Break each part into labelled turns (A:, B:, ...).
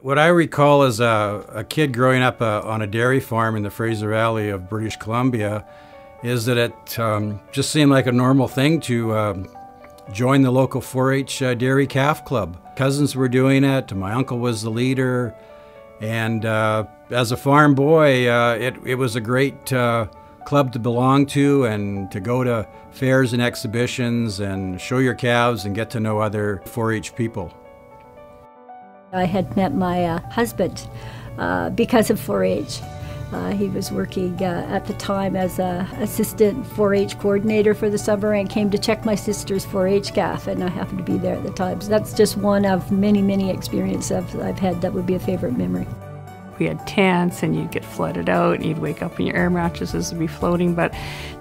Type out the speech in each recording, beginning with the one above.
A: What I recall as a, a kid growing up uh, on a dairy farm in the Fraser Valley of British Columbia is that it um, just seemed like a normal thing to um, join the local 4 H uh, dairy calf club. Cousins were doing it, my uncle was the leader, and uh, as a farm boy, uh, it, it was a great uh, club to belong to and to go to fairs and exhibitions and show your calves and get to know other 4 H people.
B: I had met my uh, husband uh, because of 4-H. Uh, he was working uh, at the time as an assistant 4-H coordinator for the summer and came to check my sister's 4-H calf, and I happened to be there at the time. So that's just one of many, many experiences I've, I've had that would be a favorite memory.
C: We had tents and you'd get flooded out and you'd wake up and your air mattresses would be floating, but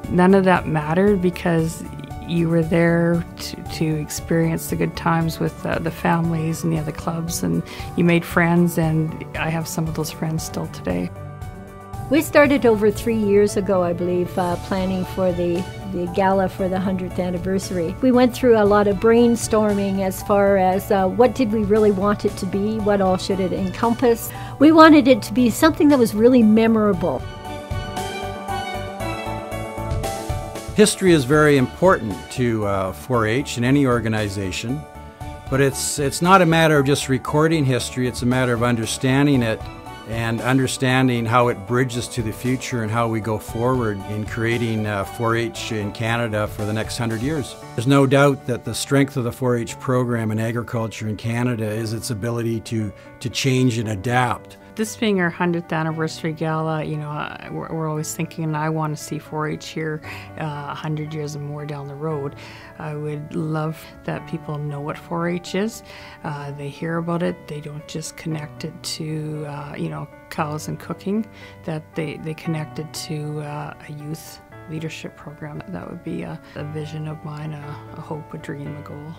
C: none of that mattered because you were there to, to experience the good times with uh, the families and the other clubs, and you made friends, and I have some of those friends still today.
B: We started over three years ago, I believe, uh, planning for the, the gala for the 100th anniversary. We went through a lot of brainstorming as far as uh, what did we really want it to be, what all should it encompass. We wanted it to be something that was really memorable.
A: History is very important to uh, 4-H in any organization, but it's, it's not a matter of just recording history, it's a matter of understanding it and understanding how it bridges to the future and how we go forward in creating uh, 4-H in Canada for the next hundred years. There's no doubt that the strength of the 4-H program in agriculture in Canada is its ability to, to change and adapt.
C: This being our 100th anniversary gala, you know, uh, we're, we're, always thinking, and I want to see 4 H here uh, 100 years and more down the road. I would love that people know what 4 H is. Uh, they hear about it, they don't just connect it to, uh, you know, cows and cooking, that they, they connect it to uh, a youth leadership program. That would be a, a vision of mine, a, a hope, a dream, a goal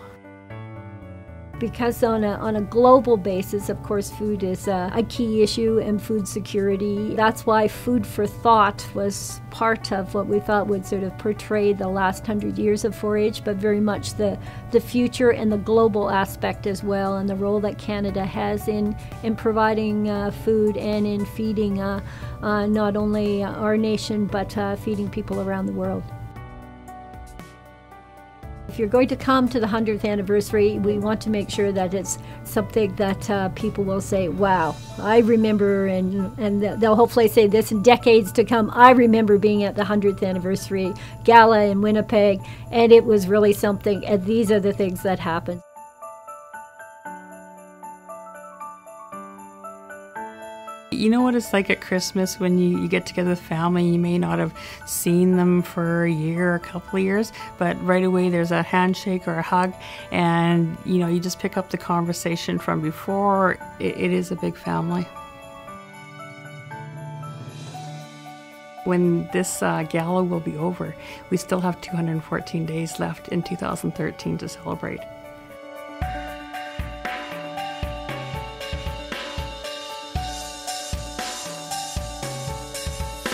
B: because on a, on a global basis, of course, food is a, a, key issue and food security. That's why food for thought was part of what we thought would sort of portray the last hundred years of 4-H, but very much the, the future and the global aspect as well, and the role that Canada has in, in providing uh, food and in feeding uh, uh, not only our nation, but uh, feeding people around the world. If you're going to come to the 100th anniversary, we want to make sure that it's something that uh, people will say, wow, I remember, and, and they'll hopefully say this in decades to come. I remember being at the 100th anniversary gala in Winnipeg, and it was really something, and these are the things that happened.
C: You know what it's like at Christmas when you, you get together with family, you may not have seen them for a year or a couple of years, but right away there's a handshake or a hug, and you know, you just pick up the conversation from before. it, it is a big family. When this uh, gala will be over, we still have 214 days left in 2013 to celebrate.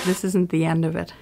C: This isn't the end of it.